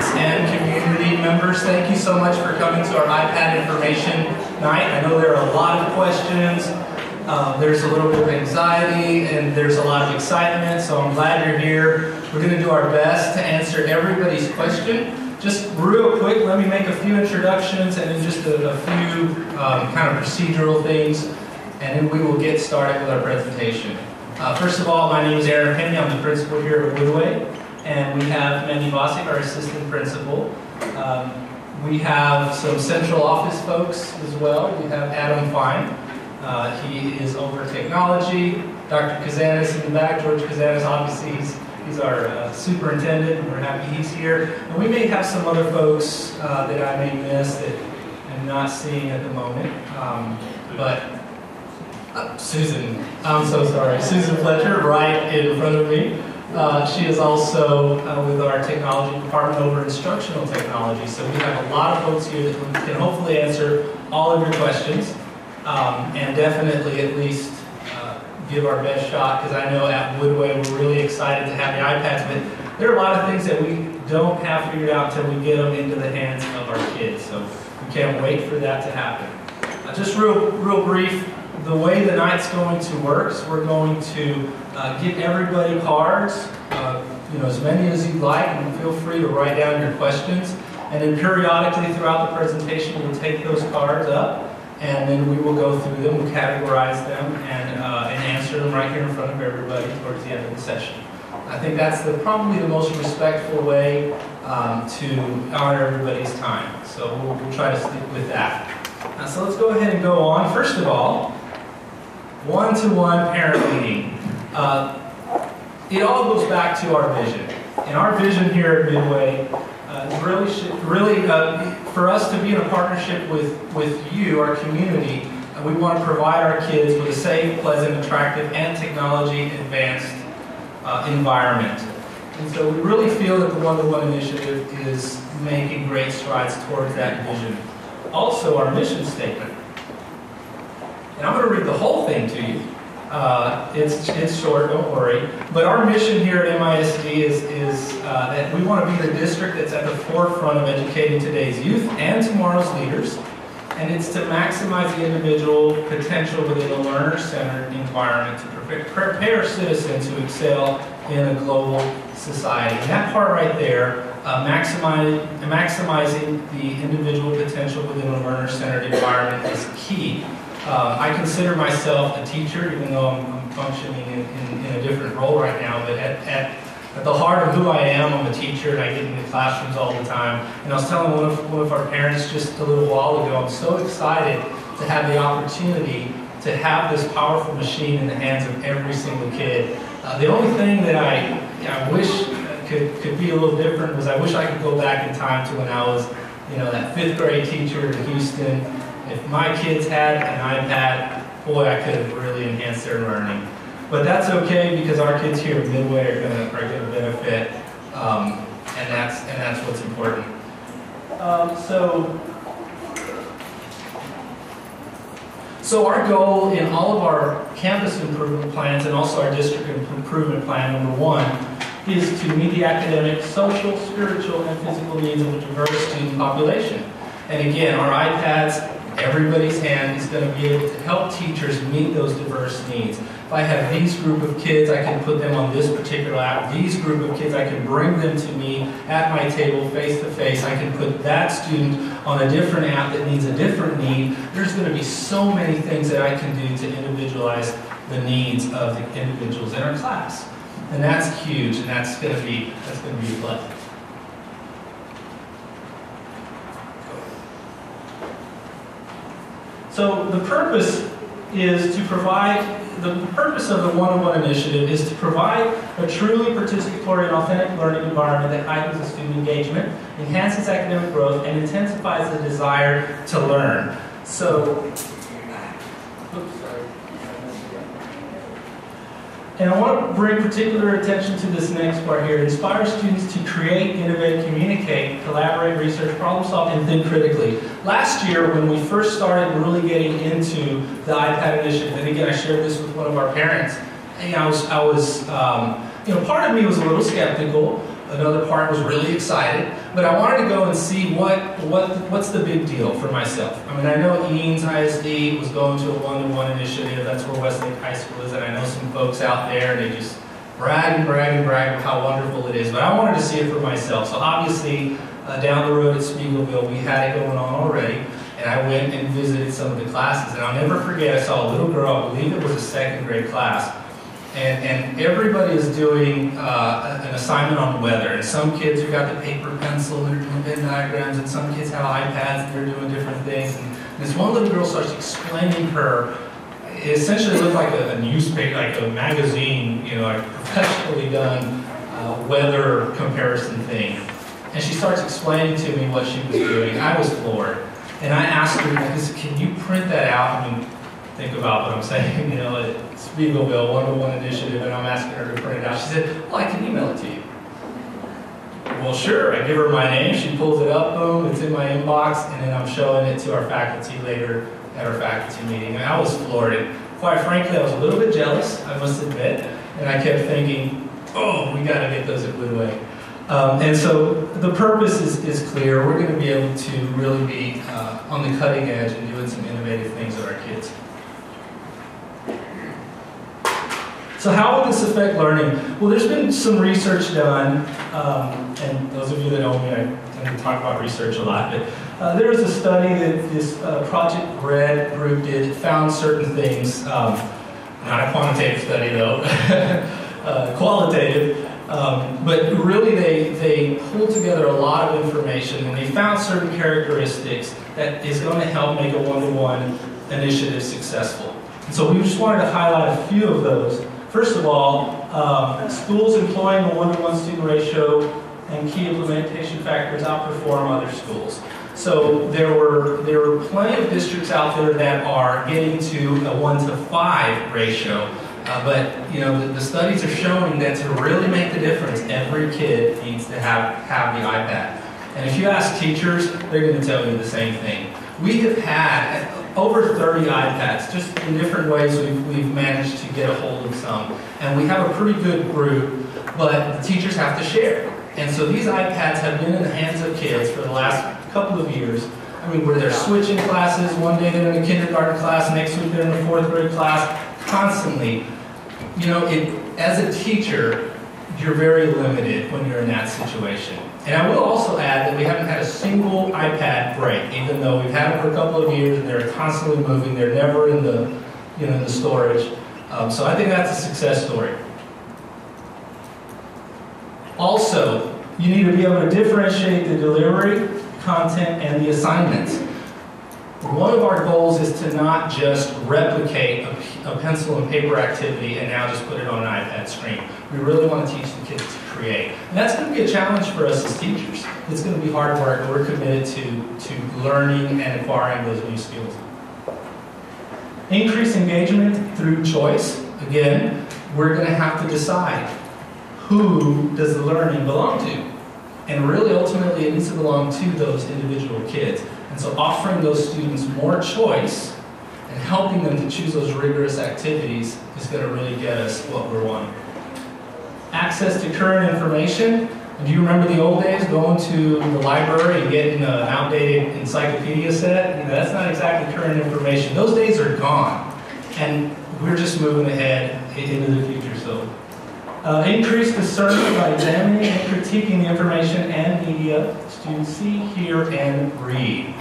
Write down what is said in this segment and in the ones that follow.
parents and community members, thank you so much for coming to our iPad information night. I know there are a lot of questions. Uh, there's a little bit of anxiety and there's a lot of excitement, so I'm glad you're here. We're going to do our best to answer everybody's question. Just real quick, let me make a few introductions and then just a, a few um, kind of procedural things, and then we will get started with our presentation. Uh, first of all, my name is Aaron Penny. I'm the principal here at Woodway, and we have Mandy Bosick, our assistant principal. Um, we have some central office folks as well. We have Adam Fine. Uh, he is over technology. Dr. Kazanis in the back, George Kazanis, obviously he's He's our uh, superintendent, and we're happy he's here. And we may have some other folks uh, that I may miss that I'm not seeing at the moment. Um, but uh, Susan, I'm so sorry. Susan Fletcher, right in front of me. Uh, she is also uh, with our technology department over instructional technology. So we have a lot of folks here that can hopefully answer all of your questions. Um, and definitely at least give our best shot because I know at Woodway we're really excited to have the iPads, but there are a lot of things that we don't have figured out until we get them into the hands of our kids. So we can't wait for that to happen. Uh, just real, real brief, the way the night's going to work is we're going to uh, give everybody cards, uh, you know, as many as you'd like, and feel free to write down your questions. And then periodically throughout the presentation, we'll take those cards up and then we will go through them, we'll categorize them, and, uh, and answer them right here in front of everybody towards the end of the session. I think that's the, probably the most respectful way um, to honor everybody's time. So we'll, we'll try to stick with that. Uh, so let's go ahead and go on. First of all, one-to-one -one parent meeting. Uh, it all goes back to our vision. And our vision here at Midway uh, really, should, really uh, for us to be in a partnership with, with you, our community, uh, we want to provide our kids with a safe, pleasant, attractive, and technology-advanced uh, environment. And so we really feel that the One-to-One Initiative is making great strides towards that vision. Also, our mission statement. And I'm going to read the whole thing to you. Uh, it's, it's short, don't worry. But our mission here at MISD is, is uh, that we want to be the district that's at the forefront of educating today's youth and tomorrow's leaders. And it's to maximize the individual potential within a learner-centered environment to prepare citizens to excel in a global society. And that part right there, uh, maximize, maximizing the individual potential within a learner-centered environment is key uh, I consider myself a teacher, even though I'm, I'm functioning in, in, in, a different role right now. But at, at, at, the heart of who I am, I'm a teacher, and I get into classrooms all the time. And I was telling one of, one of our parents just a little while ago, I'm so excited to have the opportunity to have this powerful machine in the hands of every single kid. Uh, the only thing that I, I wish could, could be a little different was I wish I could go back in time to when I was, you know, that fifth grade teacher in Houston if my kids had an iPad, boy, I could have really enhanced their learning. But that's okay because our kids here at Midway are going to benefit, um, and that's and that's what's important. Um, so. So our goal in all of our campus improvement plans and also our district improvement plan, number one, is to meet the academic, social, spiritual, and physical needs of a diverse student population. And again, our iPads everybody's hand is going to be able to help teachers meet those diverse needs. If I have these group of kids, I can put them on this particular app. These group of kids, I can bring them to me at my table face to face. I can put that student on a different app that needs a different need. There's going to be so many things that I can do to individualize the needs of the individuals in our class. And that's huge, and that's going to be, that's going to be a So the purpose is to provide, the purpose of the one-on-one initiative is to provide a truly participatory and authentic learning environment that heightens the student engagement, enhances academic growth, and intensifies the desire to learn. So And I want to bring particular attention to this next part here. Inspire students to create, innovate, communicate, collaborate, research, problem solve, and think critically. Last year, when we first started really getting into the iPad initiative, and again, I shared this with one of our parents, and I was, I was um, you know, part of me was a little skeptical, another part was really excited. But I wanted to go and see what, what what's the big deal for myself. I mean, I know Eanes ISD was going to a one-to-one initiative. That's where Westlake High School is, and I know some folks out there, and they just brag and brag and brag how wonderful it is. But I wanted to see it for myself. So obviously, uh, down the road at Speegleville, we had it going on already. And I went and visited some of the classes. And I'll never forget, I saw a little girl, I believe it was a second grade class, and, and everybody is doing uh, an assignment on weather. And some kids have got the paper pencil and they're doing Venn diagrams, and some kids have iPads and they're doing different things. And this one little girl starts explaining her, it essentially looked like a, a newspaper, like a magazine, you know, like professionally done uh, weather comparison thing. And she starts explaining to me what she was doing. I was floored. And I asked her, I said, can you print that out? I mean, think about what I'm saying, you know, at Speegleville, one-to-one initiative, and I'm asking her to print it out. She said, well, I can email it to you. Well, sure. I give her my name. She pulls it up, boom, it's in my inbox, and then I'm showing it to our faculty later at our faculty meeting. And I was floored. Quite frankly, I was a little bit jealous, I must admit, and I kept thinking, oh, we got to get those at Woodway. Um, and so the purpose is, is clear. We're going to be able to really be uh, on the cutting edge and doing some innovative things with our kids. So how will this affect learning? Well, there's been some research done, um, and those of you that know me, I tend to talk about research a lot, but uh, there was a study that this uh, Project Red group did, found certain things, um, not a quantitative study though, uh, qualitative, um, but really, they, they pulled together a lot of information and they found certain characteristics that is going to help make a one to one initiative successful. And so we just wanted to highlight a few of those. First of all, um, schools employing a one to one student ratio and key implementation factors outperform other schools. So there were there were plenty of districts out there that are getting to a one to five ratio uh, but you know, the, the, studies are showing that to really make the difference, every kid needs to have, have the iPad. And if you ask teachers, they're going to tell you the same thing. We have had over 30 iPads, just in different ways we've, we've managed to get a hold of some. And we have a pretty good group, but the teachers have to share. And so these iPads have been in the hands of kids for the last couple of years. I mean, where they're switching classes, one day they're in a kindergarten class, next week they're in a fourth grade class, constantly you know, it, as a teacher, you're very limited when you're in that situation. And I will also add that we haven't had a single iPad break, even though we've had them for a couple of years and they're constantly moving. They're never in the, you know, in the storage. Um, so I think that's a success story. Also, you need to be able to differentiate the delivery, content, and the assignments. One of our goals is to not just replicate a, a, pencil and paper activity and now just put it on an iPad screen. We really want to teach the kids to create. And that's going to be a challenge for us as teachers. It's going to be hard work, we're committed to, to learning and acquiring those new skills. Increase engagement through choice. Again, we're going to have to decide who does the learning belong to. And really, ultimately, it needs to belong to those individual kids. And so offering those students more choice helping them to choose those rigorous activities is going to really get us what we're wanting. Access to current information. Do you remember the old days going to the library and getting an outdated encyclopedia set? You know, that's not exactly current information. Those days are gone. And we're just moving ahead into the future. So uh, increased discernment by examining and critiquing the information and media students see, hear, and read.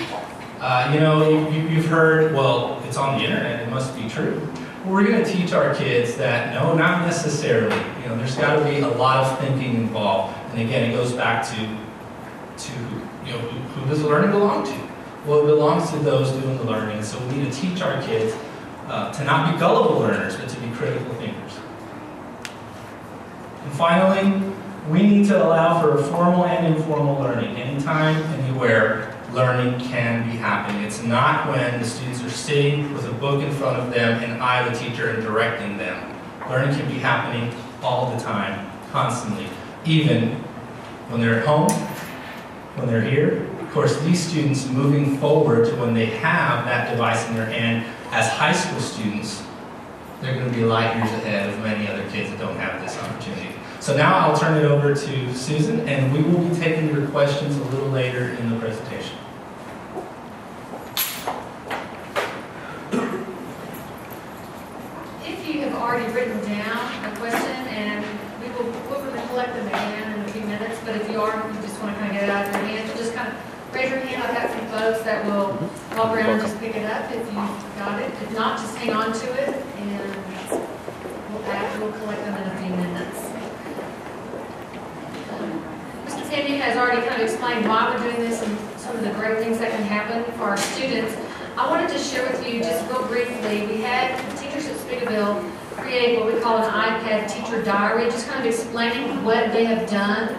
Uh, you know, you, have heard, well, it's on the internet, it must be true. We're going to teach our kids that no, not necessarily. You know, there's got to be a lot of thinking involved. And again, it goes back to, to you know, who, who does learning belong to? Well, it belongs to those doing the learning. So we need to teach our kids uh, to not be gullible learners, but to be critical thinkers. And finally, we need to allow for a formal and informal learning. Anytime, anywhere, learning can be happening. It's not when the students are sitting with a book in front of them and I, the teacher, am directing them. Learning can be happening all the time, constantly, even when they're at home, when they're here. Of course, these students moving forward to when they have that device in their hand as high school students, they're going to be light years ahead of many other kids that don't have this opportunity. So now I'll turn it over to Susan, and we will be taking your questions a little later in the presentation. If you have already written down a question, and we will, we're going to collect them again in a few minutes, but if you are, you just want to kind of get it out of your hands, just kind of raise your hand. I've got some folks that will walk around and just pick it up if you've got it. If not, just hang on to it, and we'll add, we'll collect them in a few minutes. Mr. Tammy has already kind of explained why we're doing this and some of the great things that can happen for our students. I wanted to share with you just real briefly, we had teachers at Speegleville create what we call an iPad teacher diary, just kind of explaining what they have done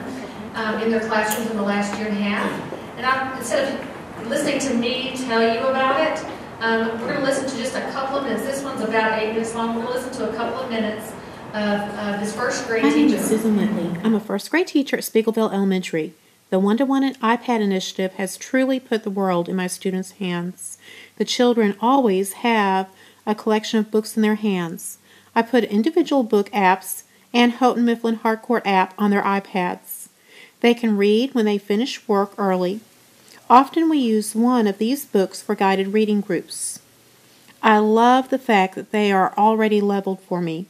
um, in their classrooms in the last year and a half. And I, instead of listening to me tell you about it, um, we're going to listen to just a couple of minutes. This one's about eight minutes long. We're going to listen to a couple of minutes of, of this first grade My name is Susan Whitley. I'm a first grade teacher at Speegleville Elementary. The one to one iPad initiative has truly put the world in my students' hands. The children always have a collection of books in their hands. I put individual book apps and Houghton Mifflin Harcourt app on their iPads. They can read when they finish work early. Often we use one of these books for guided reading groups. I love the fact that they are already leveled for me.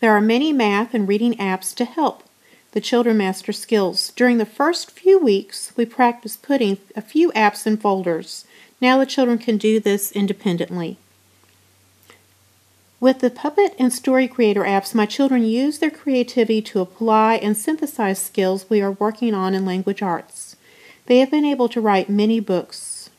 There are many math and reading apps to help the children master skills. During the first few weeks, we practiced putting a few apps in folders. Now the children can do this independently. With the Puppet and Story Creator apps, my children use their creativity to apply and synthesize skills we are working on in language arts. They have been able to write many books.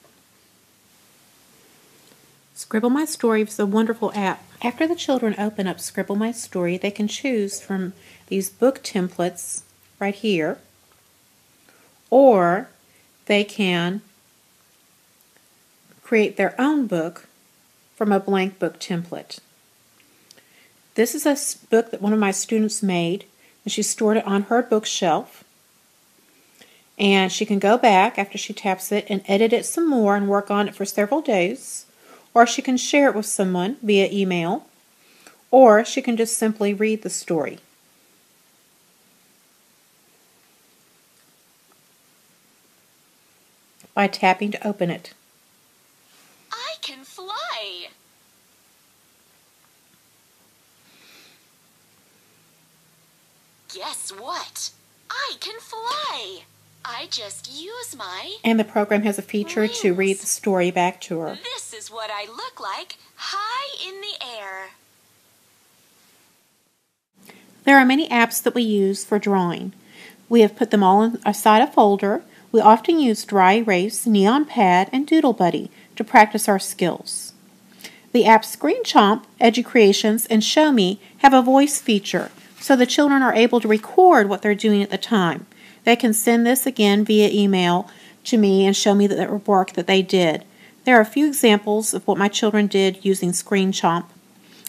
Scribble My Story is a wonderful app. After the children open up Scribble My Story, they can choose from these book templates right here, or they can create their own book from a blank book template. This is a book that one of my students made, and she stored it on her bookshelf. And she can go back after she taps it and edit it some more and work on it for several days. Or she can share it with someone via email. Or she can just simply read the story. By tapping to open it. I can fly. Guess what? I can fly. I just use my. And the program has a feature to read the story back to her. This is what I look like high in the air. There are many apps that we use for drawing. We have put them all inside a folder. We often use Dry Erase, Neon Pad, and Doodle Buddy to practice our skills. The apps Screen Chomp, Educreations, and Show Me have a voice feature, so the children are able to record what they're doing at the time. They can send this again via email to me and show me the work that they did. There are a few examples of what my children did using Screen Chomp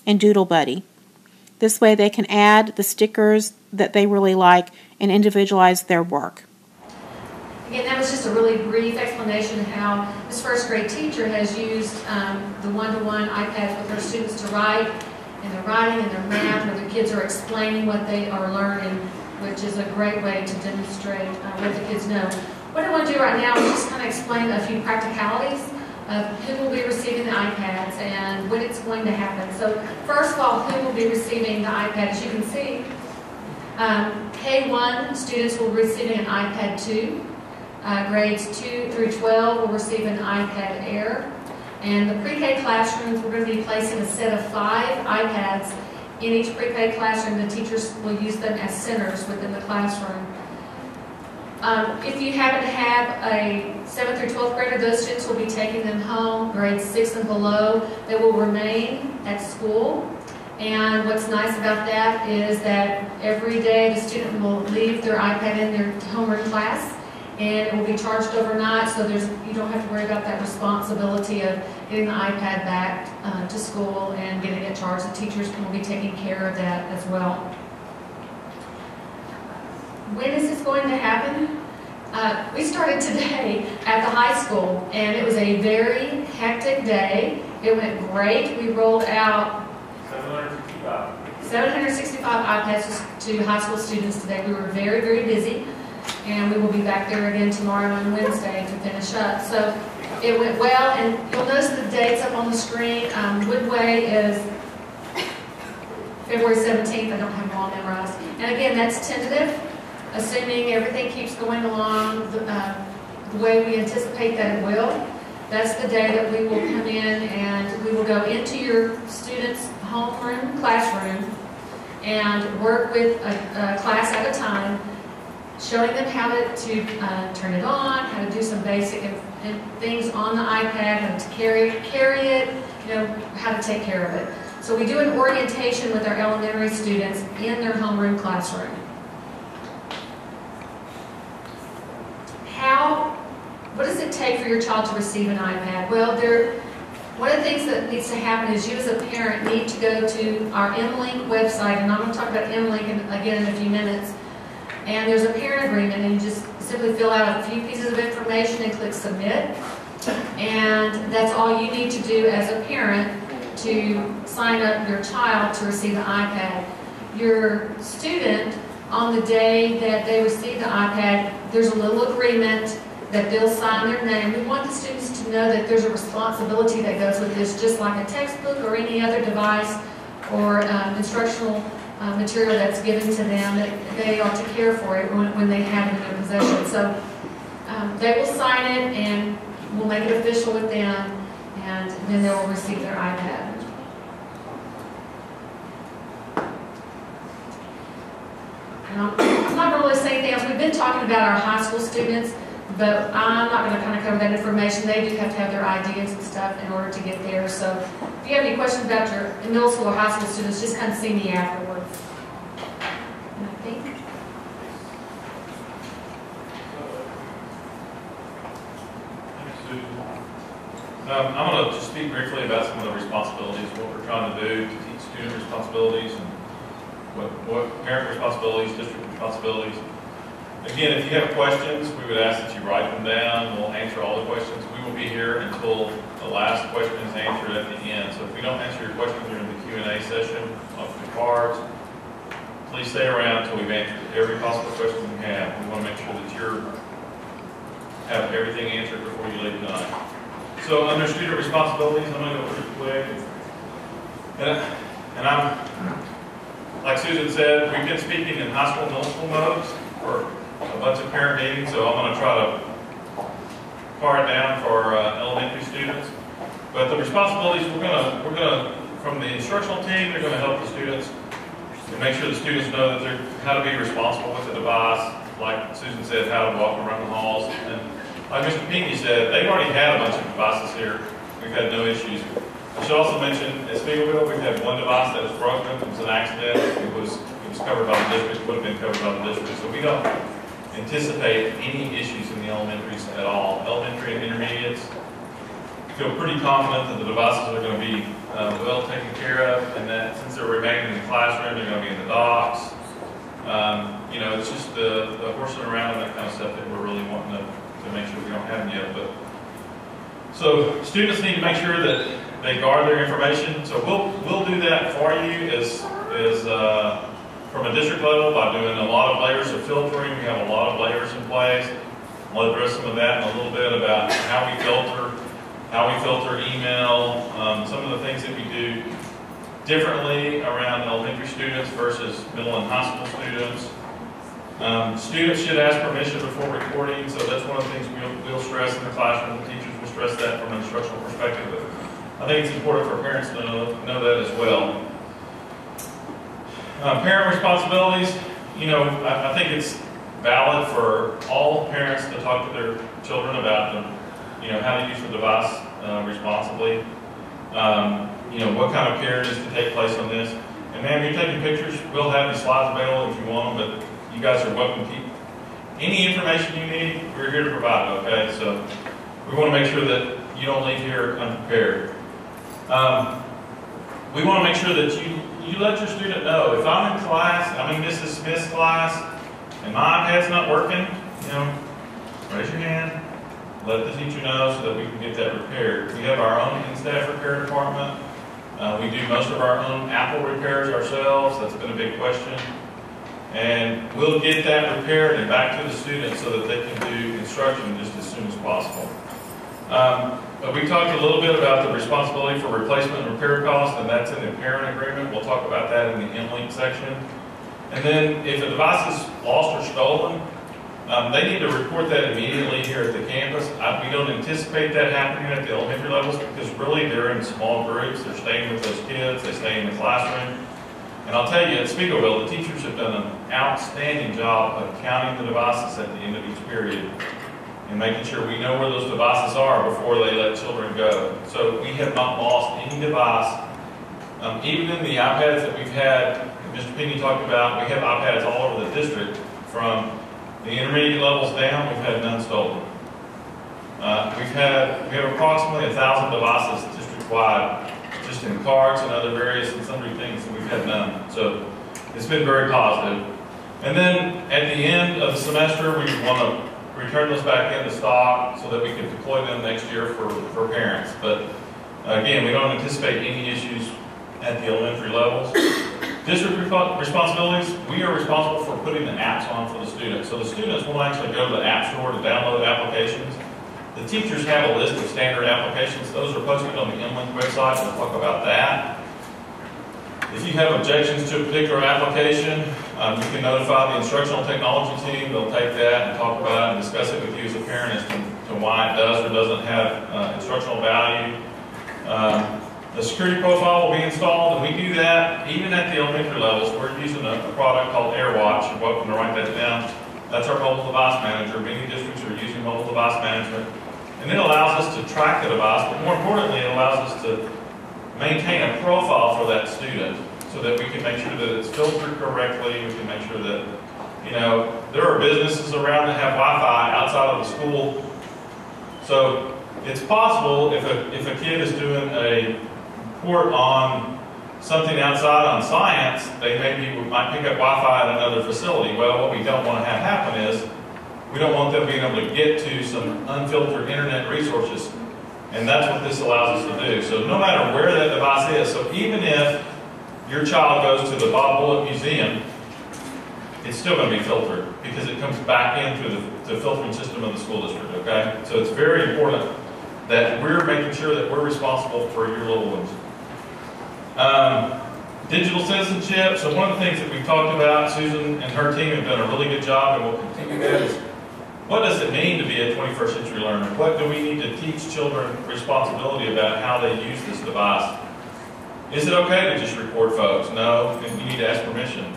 and Doodle Buddy. This way they can add the stickers that they really like and individualize their work. Again, that was just a really brief explanation of how this first grade teacher has used um, the one-to-one iPads with her students to write, and their writing and their math, where the kids are explaining what they are learning, which is a great way to demonstrate uh, what the kids know. What I want to do right now is just kind of explain a few practicalities of who will be receiving the iPads and when it's going to happen. So first of all, who will be receiving the iPad? As you can see, um, K1 students will be receiving an iPad 2. Uh, grades 2 through 12 will receive an iPad Air. And the pre-K classrooms, we're going to be placing a set of five iPads in each pre-K classroom. The teachers will use them as centers within the classroom. Um, if you happen to have a 7th through 12th grader, those students will be taking them home, grades 6 and below. They will remain at school. And what's nice about that is that every day the student will leave their iPad in their homeroom class and it will be charged overnight so there's you don't have to worry about that responsibility of getting the iPad back uh, to school and getting it charged. The teachers will be taking care of that as well. When is this going to happen? Uh, we started today at the high school and it was a very hectic day. It went great. We rolled out 755. 765 iPads to high school students today. We were very, very busy, and we will be back there again tomorrow and Wednesday to finish up. So it went well, and you'll notice the dates up on the screen. Um, Woodway is February 17th. I don't have them all memorized. And again, that's tentative, assuming everything keeps going along the, uh, the way we anticipate that it will. That's the day that we will come in and we will go into your students' homeroom, classroom, and work with a, a class at a time, showing them how to, to uh, turn it on, how to do some basic and things on the iPad, how to carry, carry it, you know, how to take care of it. So we do an orientation with our elementary students in their homeroom classroom. How, what does it take for your child to receive an iPad? Well, there, one of the things that needs to happen is you as a parent need to go to our MLink website, and I'm going to talk about MLink again in a few minutes. And there's a parent agreement, and you just simply fill out a few pieces of information and click submit. And that's all you need to do as a parent to sign up your child to receive the iPad. Your student, on the day that they receive the iPad, there's a little agreement that they'll sign their name. We want the students to know that there's a responsibility that goes with this, just like a textbook or any other device or um, instructional uh, material that's given to them, that they are to care for it when, when they have it in their possession. So um, they will sign it and we'll make it official with them, and then they will receive their iPad. I'm not going to really say anything else. We've been talking about our high school students, but I'm not going to kind of cover that information. They do have to have their IDs and stuff in order to get there. So if you have any questions about your middle school or high school students, just come see me afterwards. I think. Um, I'm going to just speak briefly about some of the responsibilities, what we're trying to do to teach student responsibilities and what, what parent responsibilities, district responsibilities. Again, if you have questions, we would ask that you write them down. We'll answer all the questions. We will be here until the last question is answered at the end. So if we don't answer your question during the Q and A session of the cards, please stay around until we've answered every possible question we have. We want to make sure that you're, have everything answered before you leave tonight. So under student responsibilities, I'm going to go pretty quick. And, and I'm, like Susan said, we've been speaking in high school, middle school modes for a bunch of parent meetings, so I'm going to try to par it down for uh, elementary students. But the responsibilities, we're going to, we're going to, from the instructional team, they're going to help the students and make sure the students know that they're, how to be responsible with the device, like Susan said, how to walk around the halls. And like Mr. Pinckney said, they've already had a bunch of devices here. We've had no issues. I should also mention, at Speegleville, we've had one device that was broken. It was an accident. It was, it was covered by the district, It would have been covered by the district. So we don't anticipate any issues in the elementaries at all. Elementary and intermediates feel pretty confident that the devices are going to be uh, well taken care of, and that since they're remaining in the classroom, they're going to be in the docks. Um, you know, it's just the, the horsing around and that kind of stuff that we're really wanting to, to make sure we don't have yet. But so students need to make sure that they guard their information. So we'll we'll do that for you as is uh, from a district level by doing a lot of layers of filtering. We have a lot of layers in place. I'll address some of that in a little bit about how we filter, how we filter email, um, some of the things that we do differently around elementary students versus middle and high school students. Um, students should ask permission before recording, so that's one of the things we'll, we'll stress in the classroom. The teachers will stress that from an instructional perspective. But I think it's important for parents to know, know that as well. Uh, parent responsibilities, you know, I, I think it's valid for all parents to talk to their children about them, you know, how to use the device uh, responsibly. Um, you know, what kind of care is to take place on this. And ma'am, you're taking pictures, we'll have the slides available if you want them, but you guys are welcome to keep any information you need, we're here to provide, okay? So we want to make sure that you don't leave here unprepared. Um, we want to make sure that you, you let your student know, if I'm in class, I'm in Mrs. Smith's class, and my iPad's not working, you know, raise your hand, let the teacher know so that we can get that repaired. We have our own in-staff repair department. Uh, we do most of our own Apple repairs ourselves. That's been a big question. And we'll get that repaired and back to the students so that they can do instruction just as soon as possible. Um, we talked a little bit about the responsibility for replacement and repair costs, and that's in the parent agreement. We'll talk about that in the M-Link section. And then if a device is lost or stolen, um, they need to report that immediately here at the campus. I, we don't anticipate that happening at the elementary levels because really they're in small groups. They're staying with those kids. They stay in the classroom. And I'll tell you, at Speegleville, the teachers have done an outstanding job of counting the devices at the end of each period and making sure we know where those devices are before they let children go. So we have not lost any device. Um, even in the iPads that we've had, Mr. Penny talked about, we have iPads all over the district from the intermediate levels down, we've had none stolen. Uh, we've had, we have approximately a thousand devices district-wide, just in cards and other various and sundry things, and we've had none. So it's been very positive. And then at the end of the semester, we want to return those back into stock so that we can deploy them next year for, for parents. But again, we don't anticipate any issues at the elementary levels. District responsibilities, we are responsible for putting the apps on for the students. So the students will actually go to the app store to download applications. The teachers have a list of standard applications. Those are posted on the MLink website. We'll talk about that. If you have objections to a particular application, um, you can notify the instructional technology team. They'll take that and talk about it and discuss it with you as a parent as to, to why it does or doesn't have uh, instructional value. Um, the security profile will be installed, and we do that even at the elementary levels. We're using a, a product called AirWatch. You're welcome to write that down. That's our mobile device manager. Many districts are using mobile device management. And it allows us to track the device, but more importantly, it allows us to maintain a profile for that student so that we can make sure that it's filtered correctly. We can make sure that, you know, there are businesses around that have Wi-Fi outside of the school. So it's possible if a, if a kid is doing a report on something outside on science, they maybe might pick up Wi-Fi at another facility. Well, what we don't want to have happen is we don't want them being able to get to some unfiltered internet resources. And that's what this allows us to do. So no matter where that device is, so even if your child goes to the Bob Bullock Museum, it's still going to be filtered because it comes back in through the, the filtering system of the school district, okay? So it's very important that we're making sure that we're responsible for your little ones. Um, digital citizenship. So one of the things that we've talked about, Susan and her team have done a really good job, and will continue that. What does it mean to be a 21st century learner? What do we need to teach children responsibility about how they use this device? Is it okay to just record folks? No, you need to ask permission.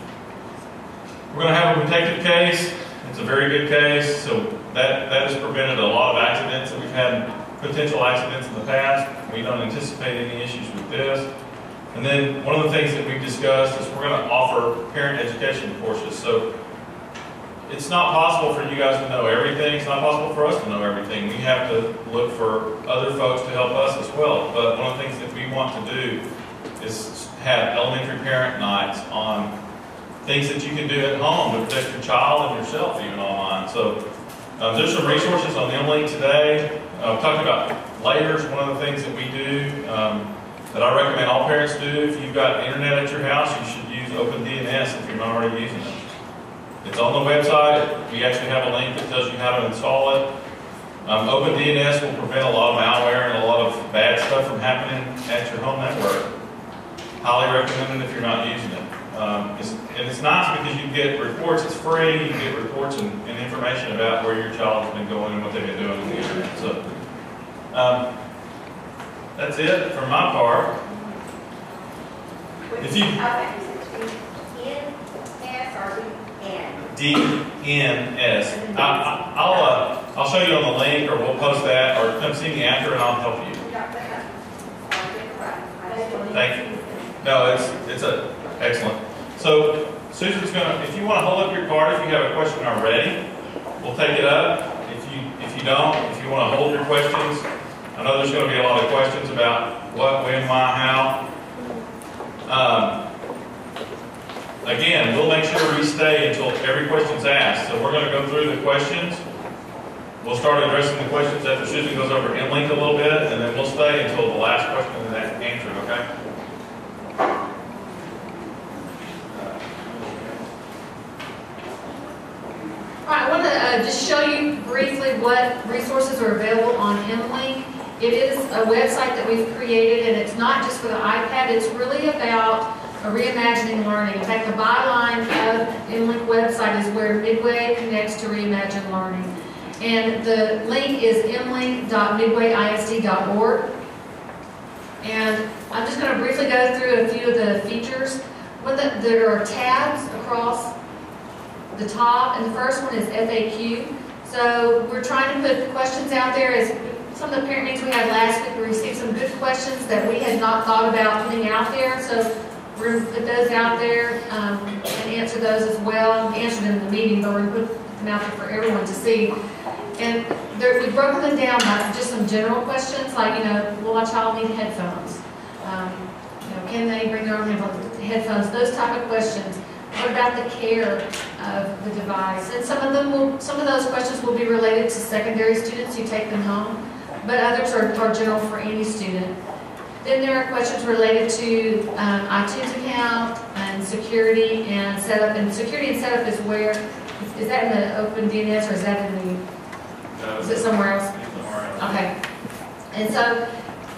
We're going to have a protected case. It's a very good case, so that, that has prevented a lot of accidents that we've had potential accidents in the past. We don't anticipate any issues with this. And then one of the things that we've discussed is we're going to offer parent education courses. So it's not possible for you guys to know everything. It's not possible for us to know everything. We have to look for other folks to help us as well. But one of the things that we want to do is have elementary parent nights on things that you can do at home to protect your child and yourself even online. So um, there's some resources on the MLink today. Uh, talked about layers, one of the things that we do um, that I recommend all parents do, if you've got internet at your house, you should use OpenDNS if you're not already using it. It's on the website. We actually have a link that tells you how to install it. Um, OpenDNS will prevent a lot of malware and a lot of bad stuff from happening at your home network. Highly recommend it if you're not using it. Um, it's, and it's nice because you get reports, it's free, you get reports and, and information about where your child has been going and what they've been doing on the internet. So, um, that's it for my part. If you- DNS. I'll, uh, I'll show you on the link or we'll post that or come see me after and I'll help you. Thank you. No, it's, it's a, excellent. So Susan's gonna, if you wanna hold up your card, if you have a question already, we'll take it up. If you, if you don't, if you wanna hold your questions, I know there's gonna be a lot of questions about what, when, why, how. Um, Again, we'll make sure we stay until every question's asked. So we're going to go through the questions. We'll start addressing the questions after Susan goes over MLink a little bit, and then we'll stay until the last question is answered, okay? All right, I want to uh, just show you briefly what resources are available on MLink. It is a website that we've created, and it's not just for the iPad. It's really about a reimagining learning. In fact, the byline of MLink website is where Midway connects to reimagine learning. And the link is mlink.midwayisd.org. And I'm just going to briefly go through a few of the features. That there are tabs across the top, and the first one is FAQ. So we're trying to put questions out there. As some of the parent meetings we had last week, we received some good questions that we had not thought about putting out there. So put those out there um, and answer those as well. We answered them in the meeting, but we're going to put them out there for everyone to see. And there, we've broken them down by just some general questions, like, you know, will a child need headphones? Um, you know, can they bring their own headphones? Those type of questions. What about the care of the device? And some of them will, some of those questions will be related to secondary students who take them home, but others are, are general for any student. Then there are questions related to um, iTunes account and security and setup. And security and setup is where, is that in the Open DNS or is that in the, is it somewhere else? Somewhere else. Okay. And so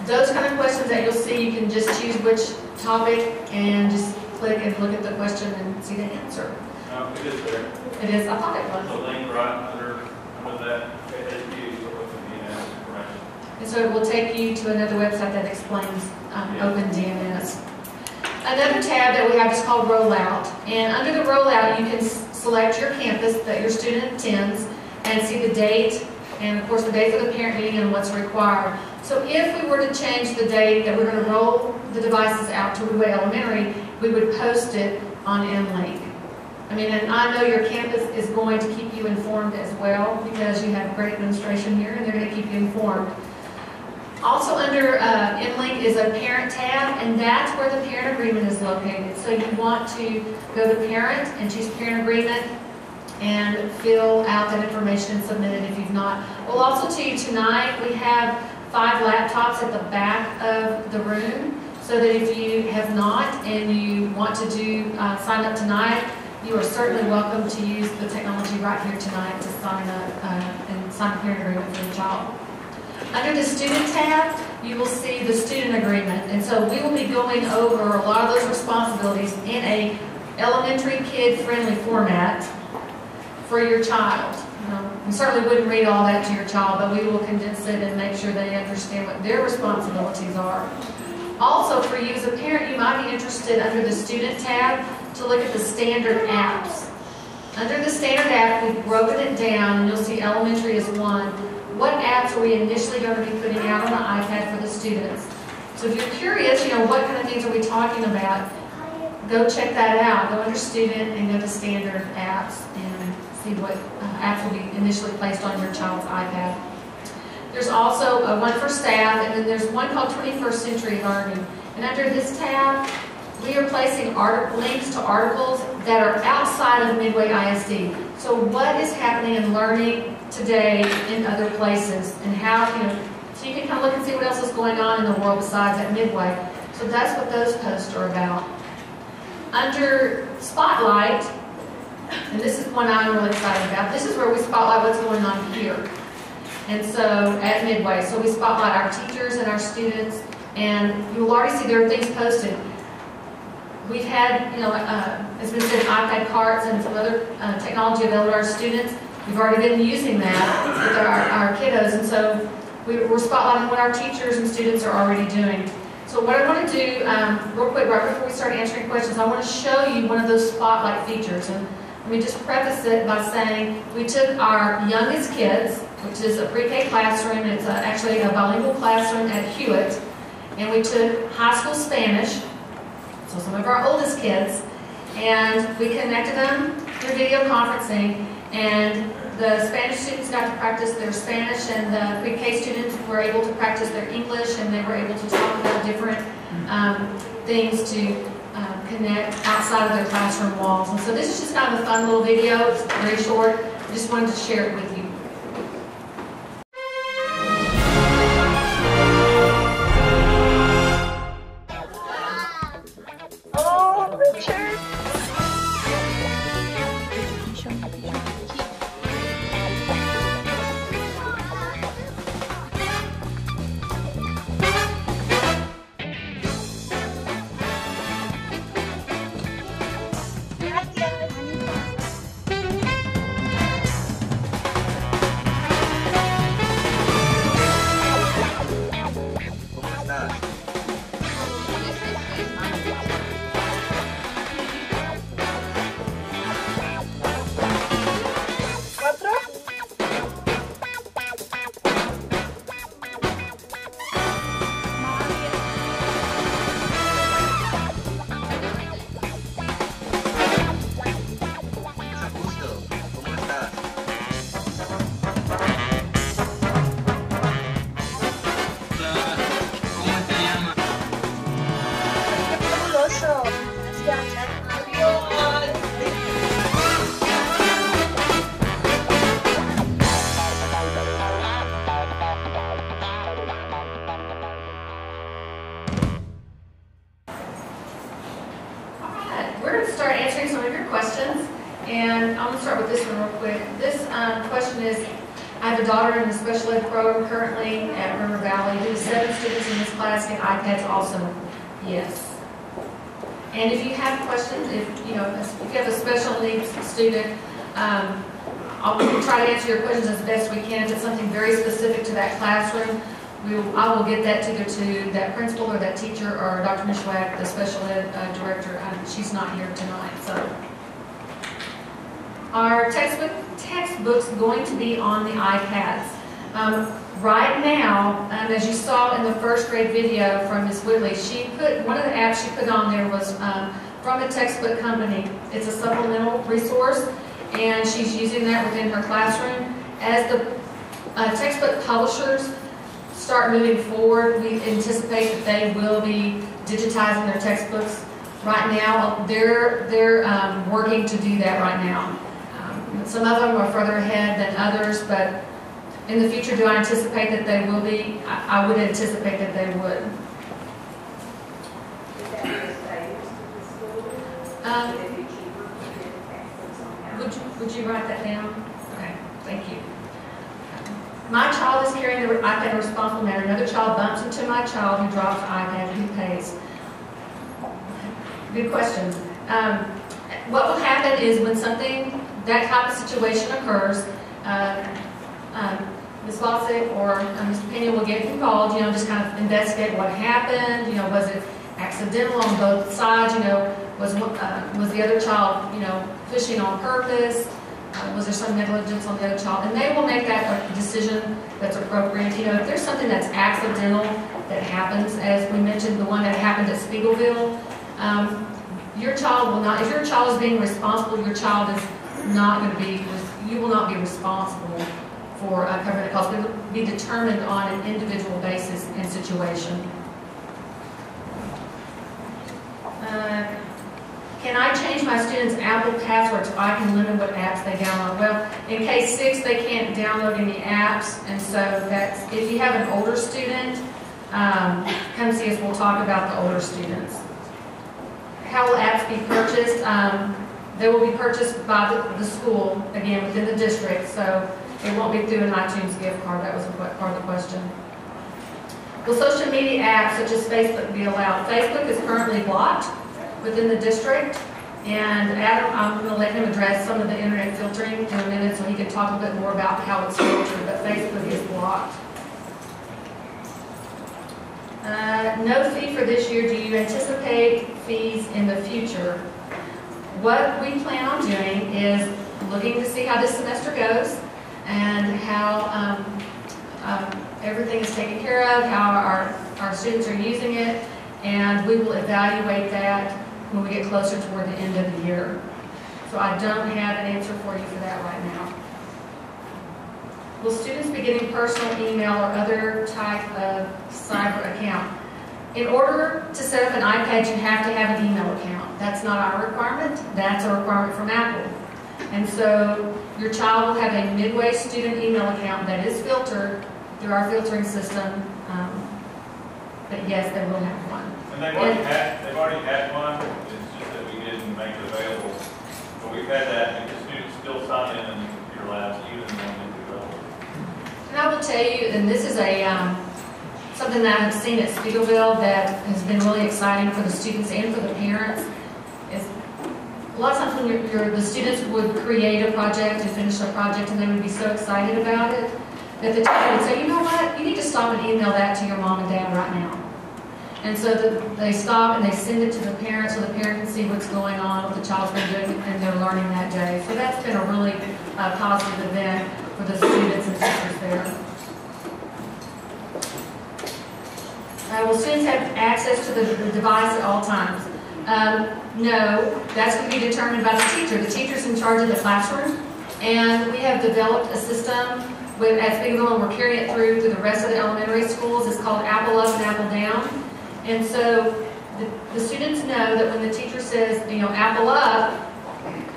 those kind of questions that you'll see, you can just choose which topic and just click and look at the question and see the answer. No, it is there. It is, I thought it was. The link right under, under that, FAQ, so with the DNS information. And so it will take you to another website that explains um, Yeah. OpenDNS. Another tab that we have is called Rollout. And under the Rollout, you can select your campus that your student attends and see the date and of course the date for the parent meeting and what's required. So if we were to change the date that we're going to roll the devices out to Woodway Elementary, we would post it on MLink. I mean, and I know your campus is going to keep you informed as well because you have great administration here and they're going to keep you informed. Also under uh, MLink is a parent tab, and that's where the parent agreement is located. So you want to go to parent and choose parent agreement and fill out that information and submit it if you've not. We'll also tell you tonight, we have five laptops at the back of the room, so that if you have not and you want to do, uh, sign up tonight, you are certainly welcome to use the technology right here tonight to sign up uh, and sign a parent agreement for your child. Under the student tab, you will see the student agreement. And so we will be going over a lot of those responsibilities in a elementary kid-friendly format for your child. Um, We certainly wouldn't read all that to your child, but we will condense it and make sure they understand what their responsibilities are. Also, for you as a parent, you might be interested under the student tab to look at the standard apps. Under the standard app, we've broken it down, and you'll see elementary is one. What apps are we initially going to be putting out on the iPad for the students? So if you're curious, you know, what kind of things are we talking about, go check that out. Go under student and go to standard apps and see what uh, apps will be initially placed on your child's iPad. There's also one for staff, and then there's one called 21st Century Learning. And under this tab, we are placing links to articles that are outside of Midway ISD. So what is happening in learning today in other places, and how, you know, so you can kind of look and see what else is going on in the world besides at Midway. So that's what those posts are about. Under Spotlight, and this is one I'm really excited about, this is where we spotlight what's going on here. And so at Midway, so we spotlight our teachers and our students, and you'll already see there are things posted. We've had, you know, uh, as we said, iPad carts and some other uh, technology available to our students. We've already been using that with our, our kiddos, and so we- we're spotlighting what our teachers and students are already doing. So what I want to do, um, real quick, right before we start answering questions, I want to show you one of those spotlight features. And let me just preface it by saying we took our youngest kids, which is a pre-K classroom, it's a- actually a bilingual classroom at Hewitt, and we took high school Spanish, so some of our oldest kids, and we connected them through video conferencing, and the Spanish students got to practice their Spanish, and the pre-K students were able to practice their English, and they were able to talk about different um, things to um, connect outside of their classroom walls. And so this is just kind of a fun little video. It's very short. I just wanted to share it with you. Student, um, I'll try to answer your questions as best we can. If it's something very specific to that classroom, we will, I will get that either to that principal or that teacher or Dr. Mishwak, the special ed uh, director. Um, She's not here tonight, so. Our textbook, textbooks going to be on the iPads. Um, Right now, um, as you saw in the first grade video from Ms. Whitley, she put, one of the apps she put on there was um, from a textbook company. It's a supplemental resource, and she's using that within her classroom. As the uh, textbook publishers start moving forward, we anticipate that they will be digitizing their textbooks. Right now, they're, they're um, working to do that right now. Um, Some of them are further ahead than others, but in the future, do I anticipate that they will be? I I would anticipate that they would. That? Would you, would you write that down? Okay, thank you. My child is carrying the iPad in a responsible manner. Another child bumps into my child who drops the iPad, who pays? Good question. Um, What will happen is when something, that type of situation occurs, uh, um, Ms. Fawcett or uh, Mr. Pena will get involved, you know, just kind of investigate what happened, you know, was it accidental on both sides, you know, was, uh, was the other child, you know, fishing on purpose? Uh, Was there some negligence on the other child? And they will make that decision that's appropriate. You know, if there's something that's accidental that happens, as we mentioned, the one that happened at Speegleville, um, your child will not, if your child is being responsible, your child is not going to be, you will not be responsible for uh, covering the cost. It will be determined on an individual basis and situation. Uh, Can I change my students' Apple password so I can limit what apps they download? Well, in case six, they can't download any apps, and so that's, if you have an older student, um, come see us, we'll talk about the older students. How will apps be purchased? Um, They will be purchased by the, the school, again, within the district, so it won't be through an iTunes gift card, that was part of the question. Will social media apps such as Facebook be allowed? Facebook is currently blocked within the district, and Adam, I'm going to let him address some of the internet filtering in a minute, so he can talk a bit more about how it's filtered, but Facebook is blocked. Uh, No fee for this year, do you anticipate fees in the future? What we plan on doing is looking to see how this semester goes and how um, um, everything is taken care of, how our, our students are using it, and we will evaluate that when we get closer toward the end of the year. So I don't have an answer for you for that right now. Will students be getting personal email or other type of cyber account? In order to set up an iPad, you have to have an email account. That's not our requirement, that's a requirement from Apple. And so your child will have a Midway student email account that is filtered through our filtering system. But yes, they will have one. And they've already had, they've already had one, it's just that we didn't make it available. But we've had that, and the students still sign in in the computer labs, even when they develop. And I will tell you, and this is a, um, something that I've seen at Speegleville that has been really exciting for the students and for the parents, is a lot of times when you're, you're- the students would create a project and finish a project, and they would be so excited about it, that the teacher would say, you know what, you need to stop and email that to your mom and dad right now. And so that they stop and they send it to the parent, so the parent can see what's going on, what the child's been doing, and they're learning that day. So that's been a really uh, positive event for the students and teachers there. Uh, Will students have access to the the device at all times? Um, No, that's going to be determined by the teacher. The teacher's in charge of the classroom, and we have developed a system with, at Bigelow, and we're carrying it through to the rest of the elementary schools. It's called Apple Up and Apple Down. And so the- the students know that when the teacher says, you know, Apple Up,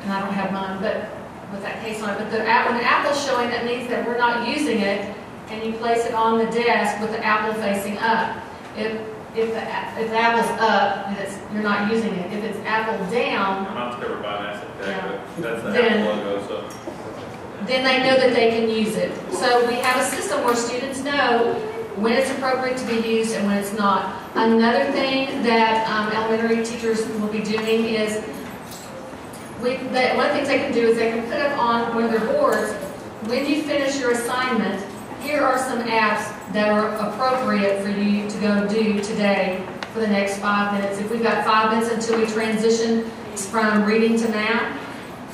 and I don't have mine, but with that case on it, but the, when the apple's showing, that means that we're not using it, and you place it on the desk with the apple facing up. If if the, if the apple's up, you're not using it. If it's apple down, I'm not by an asset tax, but that's the Then- Apple logo, so. Then they know that they can use it. So we have a system where students know when it's appropriate to be used and when it's not. Another thing that um, elementary teachers will be doing is, we, that, one of the things they can do is they can put up on one of their boards, when you finish your assignment, here are some apps that are appropriate for you to go do today for the next five minutes. If we've got five minutes until we transition from reading to math,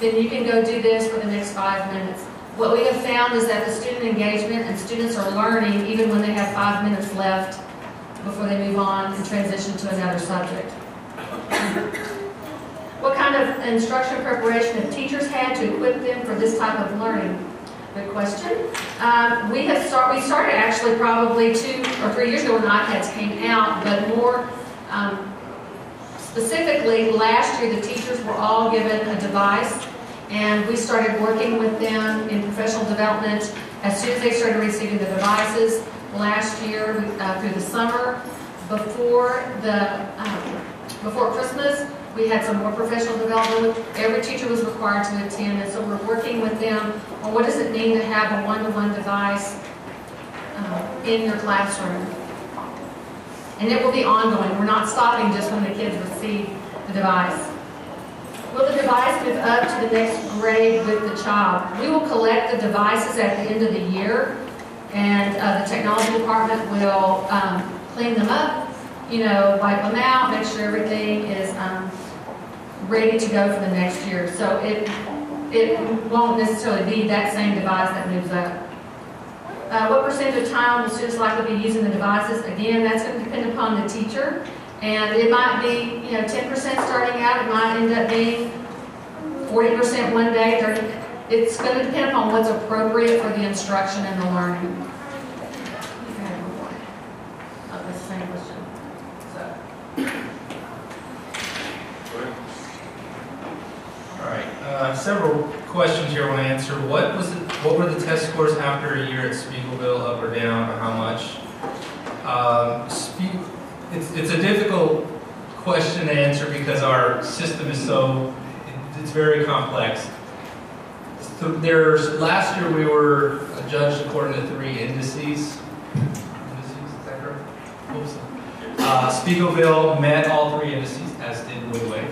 then you can go do this for the next five minutes. What we have found is that the student engagement and students are learning even when they have five minutes left before they move on and transition to another subject. What kind of instruction preparation have teachers had to equip them for this type of learning? Good question. Um, we have start, we started actually probably two or three years ago when iPads came out, but more um, specifically, last year the teachers were all given a device and we started working with them in professional development as soon as they started receiving the devices last year uh, through the summer. Before the um, before Christmas, we had some more professional development. Every teacher was required to attend, and so we're working with them on what does it mean to have a one-to-one device uh, in your classroom. And it will be ongoing. We're not stopping just when the kids receive the device. Will the device move up to the next grade with the child? We will collect the devices at the end of the year, and uh, the technology department will um, clean them up, you know, wipe them out, make sure everything is um, ready to go for the next year. So it, it won't necessarily be that same device that moves up. Uh, what percentage of time will students likely be using the devices? Again, that's going to depend upon the teacher. And it might be, you know, 10% starting out, it might end up being 40% one day, 30, it's going to depend upon what's appropriate for the instruction and the learning. Okay, one more. Oh, the same question. So, All right, uh, several questions here I want to answer. What was, it- what were the test scores after a year at Speegleville, up or down, or how much? Um, It's, it's a difficult question to answer because our system is so, it- it's very complex. So There's, last year we were judged according to three indices. Uh, Speegleville met all three indices, as did Woodway.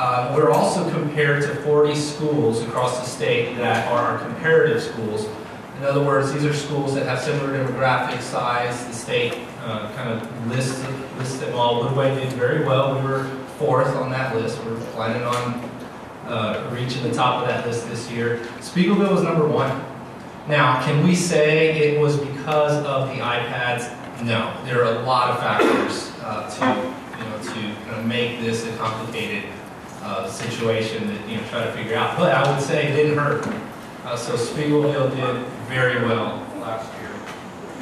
Uh, We're also compared to 40 schools across the state that are our comparative schools. In other words, these are schools that have similar demographic size. The state uh, kind of lists, lists them all. Woodway did very well. We were fourth on that list. We're planning on uh, reaching the top of that list this year. Speegleville was number one. Now, can we say it was because of the iPads? No. There are a lot of factors uh, to, you know, to kind of make this a complicated uh, situation that, you know, try to figure out. But I would say it didn't hurt. Uh, so Speegleville did very well last year.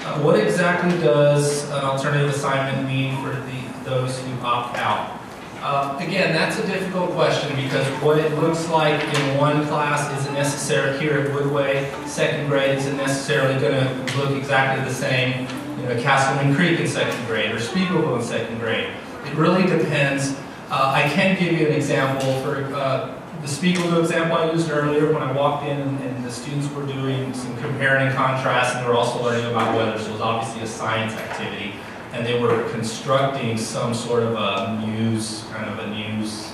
Uh, what exactly does an alternative assignment mean for the, those who opt out? Uh, again, that's a difficult question because what it looks like in one class isn't necessarily here at Woodway. Second grade isn't necessarily going to look exactly the same, you know, Castleman Creek in second grade or Speegleville in second grade. It really depends. Uh, I can give you an example for uh, the Speegleville example I used earlier when I walked in and, and the students were doing some comparing and contrast and they were also learning about weather, so it was obviously a science activity. And they were constructing some sort of a news, kind of a news